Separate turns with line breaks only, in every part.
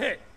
আছে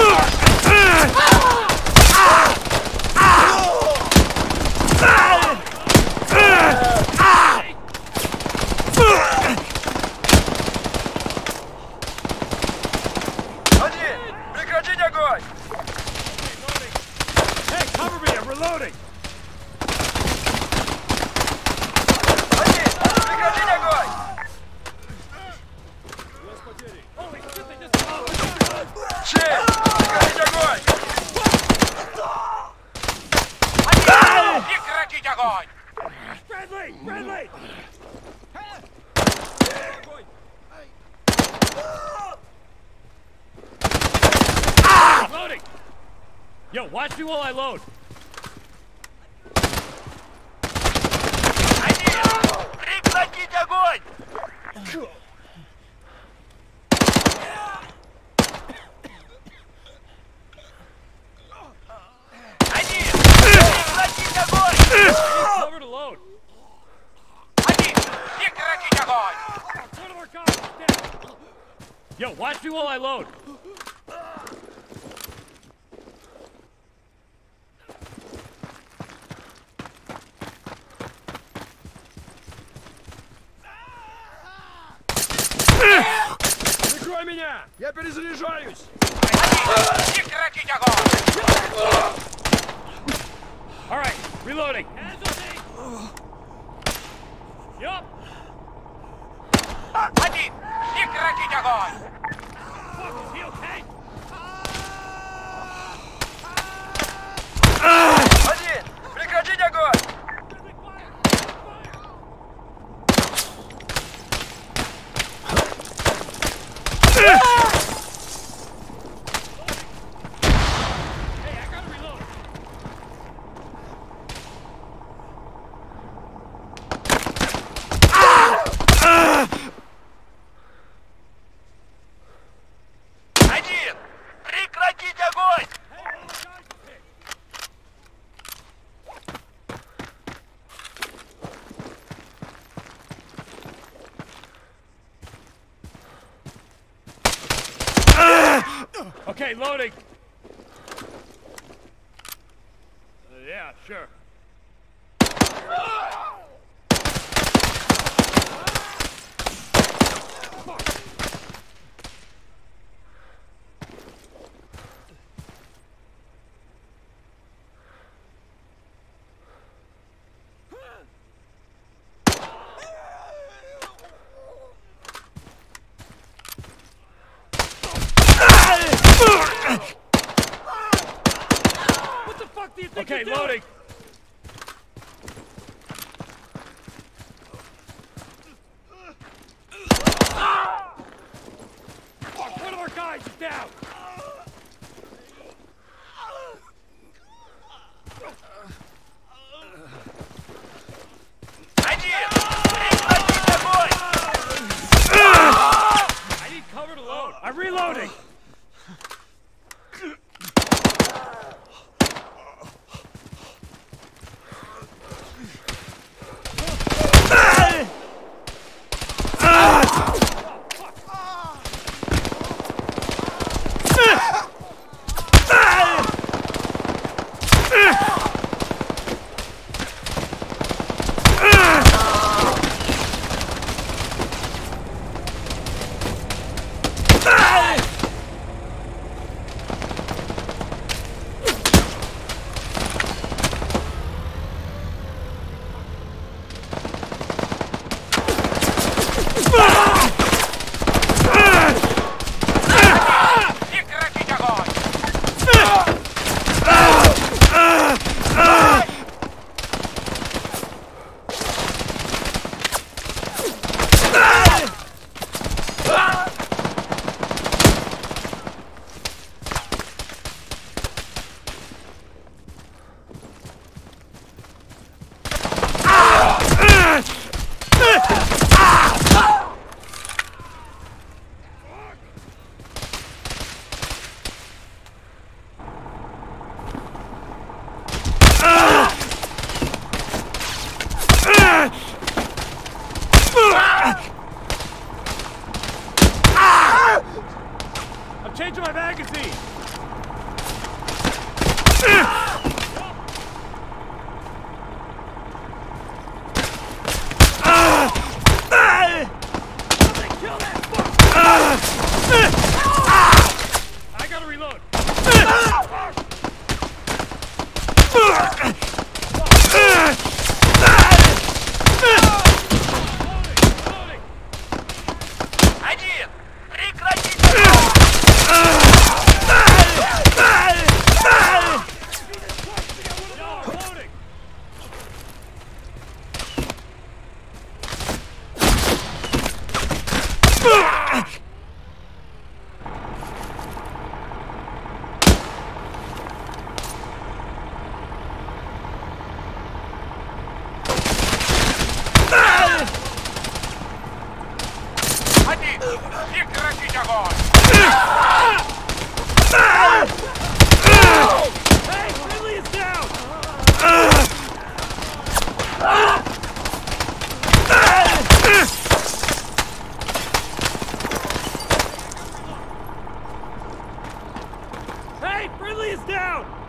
Ugh! Yo, watch me while I load.
Прикрой меня! Я перезаряжаюсь!
Прекратить огонь!
All right, reloading. Yup.
Один! Прекратить огонь!
Ah! Stanley is down!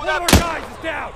One of our guys is down!